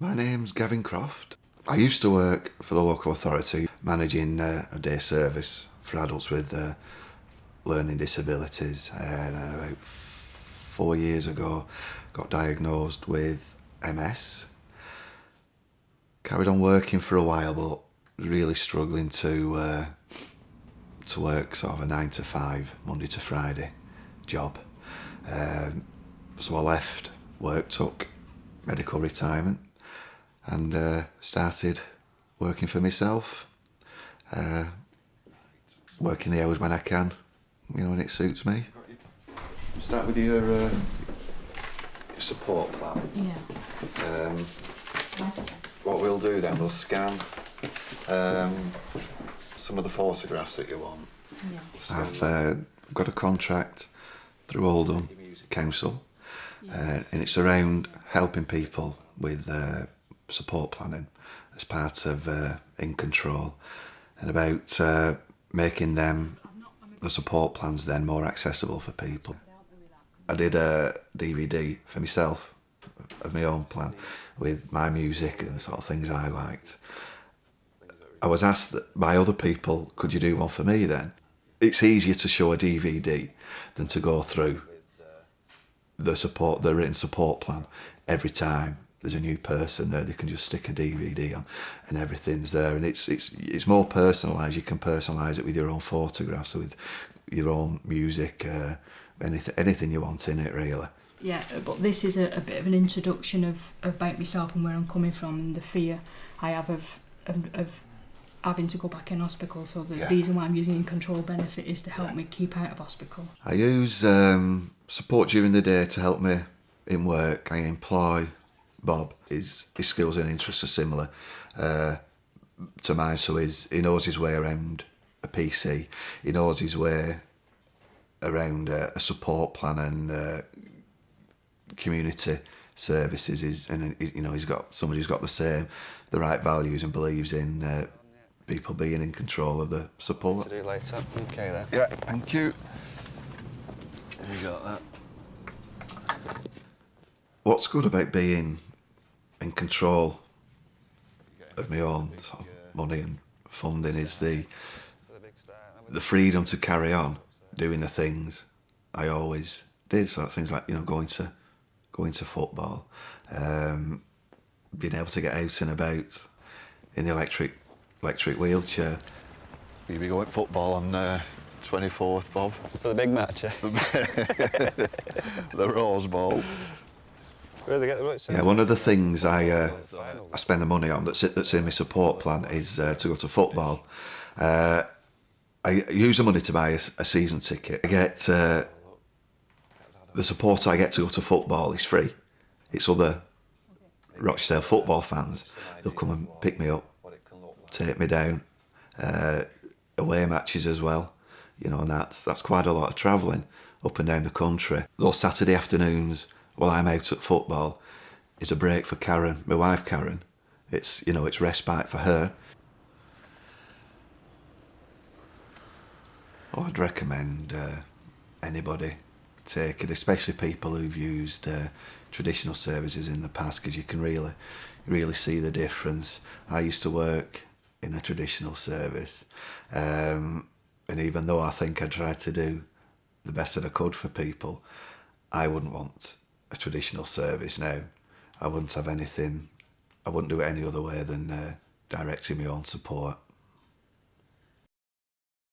My name's Gavin Croft. I used to work for the local authority managing uh, a day service for adults with uh, learning disabilities. And about four years ago, got diagnosed with MS. Carried on working for a while, but really struggling to uh, to work sort of a nine to five, Monday to Friday job. Um, so I left work, took medical retirement, and uh, started working for myself. Uh, working the hours when I can, you know, when it suits me. Start with your, uh, your support plan. Yeah. Um, what we'll do then, we'll scan um, some of the photographs that you want. Yeah. I've uh, got a contract through Oldham Council, uh, and it's around helping people with uh, support planning as part of uh, In Control, and about uh, making them the support plans then more accessible for people. I did a DVD for myself of my own plan with my music and the sort of things I liked. I was asked by other people, could you do one for me then? It's easier to show a DVD than to go through the support, the written support plan every time there's a new person there. They can just stick a DVD on, and everything's there. And it's it's it's more personalised. You can personalise it with your own photographs, with your own music, uh, anything anything you want in it, really. Yeah, but this is a, a bit of an introduction of, about myself and where I'm coming from and the fear I have of of, of having to go back in hospital. So the Yeah. reason why I'm using in control benefit is to help Yeah. me keep out of hospital. I use um, support during the day to help me in work. I employ Bob. His, his skills and interests are similar uh, to mine, so he's, he knows his way around a PC. He knows his way around uh, a support plan and uh, community services. Is and you know he's got somebody who's got the same, the right values and believes in uh, people being in control of the support. To do later. Okay then. Yeah, thank you. You got that. What's good about being in control of my own sort of money and funding is the the freedom to carry on doing the things I always did. So things like you know going to going to football, um, being able to get out and about in the electric electric wheelchair. You'll be going football on uh, 24th, Bob. For the big match, yeah. the Rose Bowl. Yeah, one of the things I uh, I spend the money on that's that's in my support plan is uh, to go to football. Uh, I use the money to buy a season ticket. I get uh, the support I get to go to football is free. It's other Rochdale football fans. They'll come and pick me up, take me down, uh, away matches as well. You know, and that's that's quite a lot of travelling up and down the country. Those Saturday afternoons while I'm out at football is a break for Karen, my wife Karen. It's you know it's respite for her. Oh, I'd recommend uh, anybody take it, especially people who've used uh, traditional services in the past, because you can really, really see the difference. I used to work in a traditional service, um, and even though I think I tried to do the best that I could for people, I wouldn't want a traditional service now. I wouldn't have anything. I wouldn't do it any other way than uh, directing my own support.